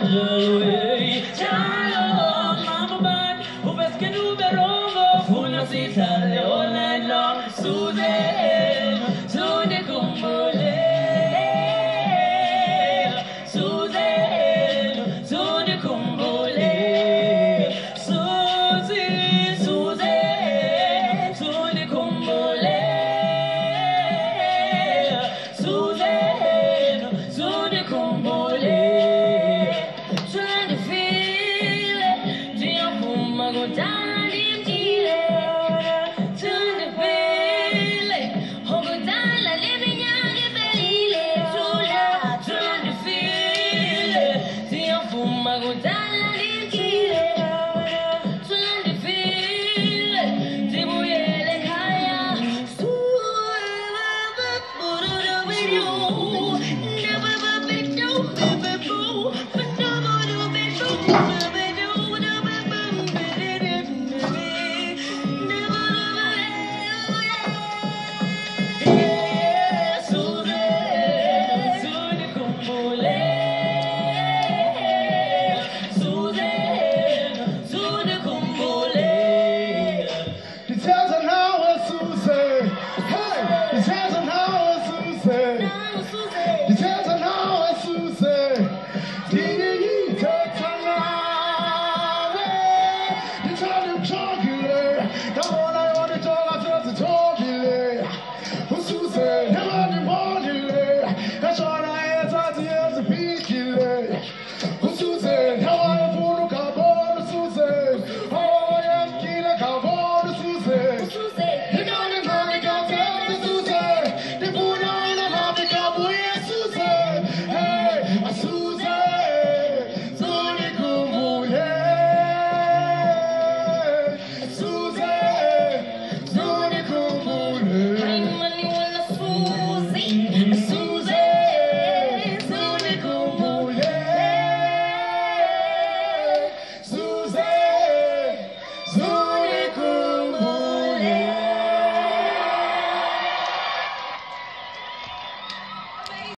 bako That's all.